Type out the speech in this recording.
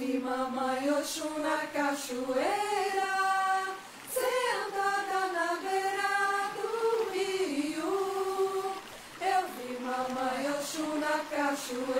vi mamãe Oxum na cachoeira, sentada na beira do rio. Eu vi mamãe Oxum na cachoeira.